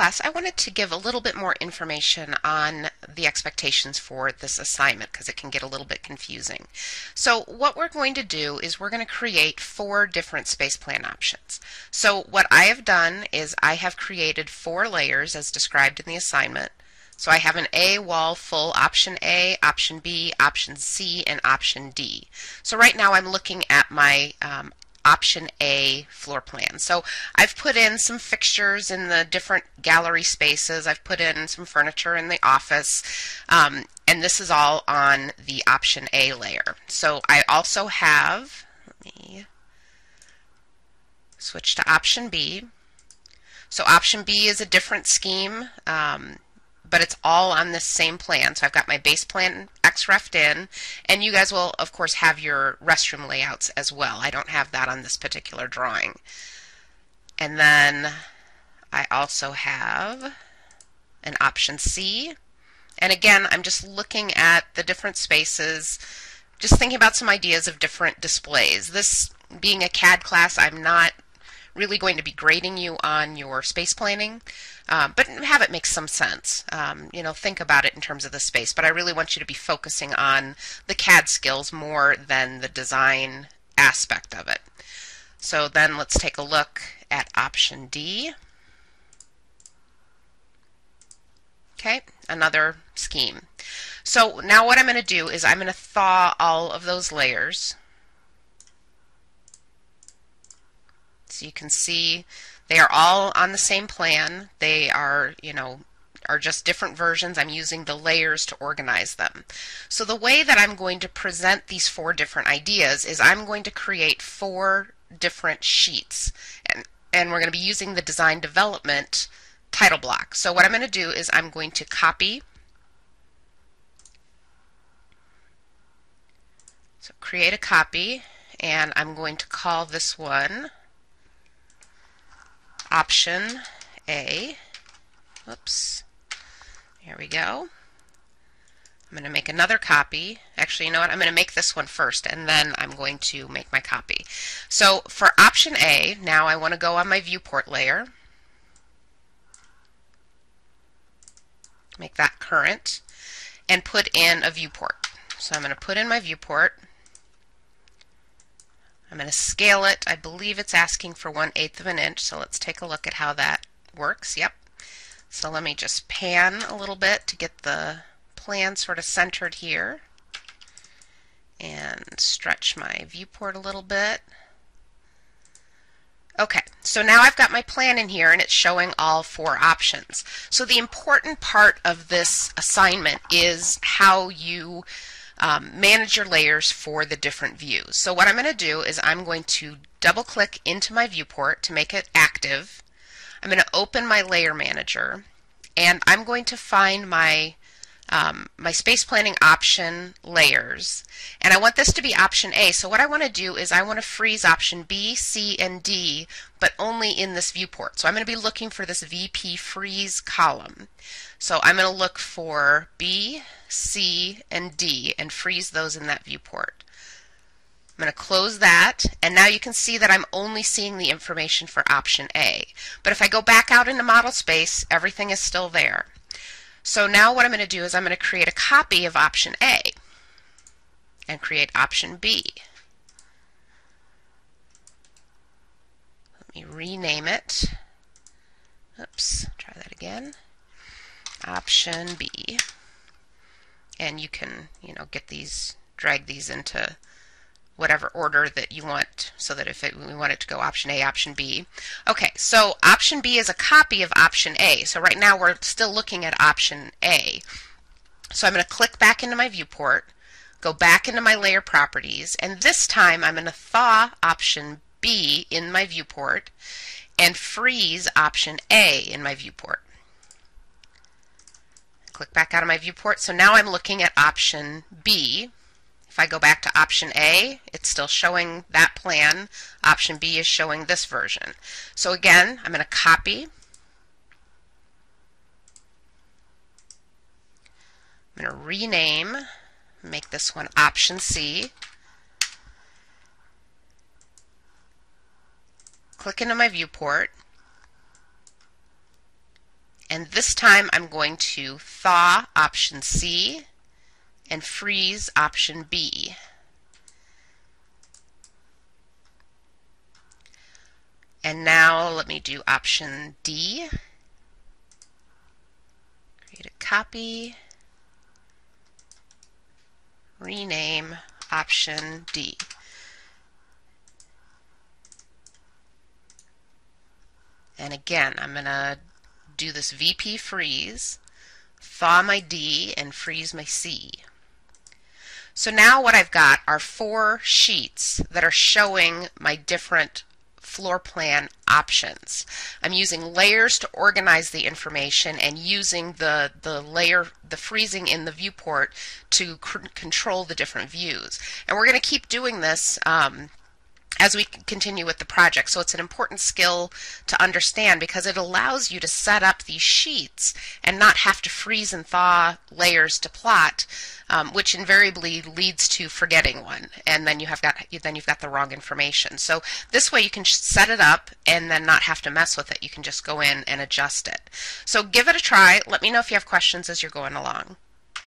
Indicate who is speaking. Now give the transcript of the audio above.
Speaker 1: class, I wanted to give a little bit more information on the expectations for this assignment because it can get a little bit confusing. So what we're going to do is we're going to create four different space plan options. So what I have done is I have created four layers as described in the assignment. So I have an A wall full option A, option B, option C, and option D. So right now I'm looking at my um, option A floor plan. So I've put in some fixtures in the different gallery spaces. I've put in some furniture in the office. Um, and this is all on the option A layer. So I also have, let me switch to option B. So option B is a different scheme. Um, but it's all on this same plan. So I've got my base plan XREFed in, and you guys will, of course, have your restroom layouts as well. I don't have that on this particular drawing. And then I also have an option C. And again, I'm just looking at the different spaces, just thinking about some ideas of different displays. This being a CAD class, I'm not really going to be grading you on your space planning, um, but have it make some sense. Um, you know, think about it in terms of the space. But I really want you to be focusing on the CAD skills more than the design aspect of it. So then let's take a look at option D. Okay, another scheme. So now what I'm going to do is I'm going to thaw all of those layers. You can see they are all on the same plan. They are, you know, are just different versions. I'm using the layers to organize them. So the way that I'm going to present these four different ideas is I'm going to create four different sheets. And, and we're going to be using the design development title block. So what I'm going to do is I'm going to copy So create a copy and I'm going to call this one option A. Oops. Here we go. I'm going to make another copy. Actually, you know what? I'm going to make this one first, and then I'm going to make my copy. So for option A, now I want to go on my viewport layer. Make that current, and put in a viewport. So I'm going to put in my viewport. I'm going to scale it. I believe it's asking for 1 eighth of an inch, so let's take a look at how that works. Yep. So let me just pan a little bit to get the plan sort of centered here and stretch my viewport a little bit. Okay, so now I've got my plan in here and it's showing all four options. So the important part of this assignment is how you um, manage your layers for the different views. So what I'm going to do is I'm going to double click into my viewport to make it active. I'm going to open my layer manager and I'm going to find my um, my space planning option layers and I want this to be option A so what I want to do is I want to freeze option B, C, and D but only in this viewport so I'm going to be looking for this VP freeze column so I'm going to look for B, C, and D and freeze those in that viewport. I'm going to close that and now you can see that I'm only seeing the information for option A. But if I go back out into model space, everything is still there. So now what I'm going to do is I'm going to create a copy of option A and create option B. Let me rename it. Oops, try that again. Option B and you can, you know, get these, drag these into whatever order that you want so that if it, we want it to go option A, option B. Okay, so option B is a copy of option A. So right now we're still looking at option A. So I'm going to click back into my viewport, go back into my layer properties, and this time I'm going to thaw option B in my viewport and freeze option A in my viewport click back out of my viewport. So now I'm looking at option B. If I go back to option A, it's still showing that plan. Option B is showing this version. So again, I'm going to copy. I'm going to rename, make this one option C. Click into my viewport And this time I'm going to thaw option C and freeze option B. And now let me do option D. Create a copy. Rename option D. And again, I'm going to do this VP freeze, thaw my D, and freeze my C. So now what I've got are four sheets that are showing my different floor plan options. I'm using layers to organize the information and using the, the layer, the freezing in the viewport to control the different views. And we're going to keep doing this um, as we continue with the project. So it's an important skill to understand because it allows you to set up these sheets and not have to freeze and thaw layers to plot, um, which invariably leads to forgetting one, and then you have got then you've got the wrong information. So this way you can set it up and then not have to mess with it. You can just go in and adjust it. So give it a try. Let me know if you have questions as you're going along.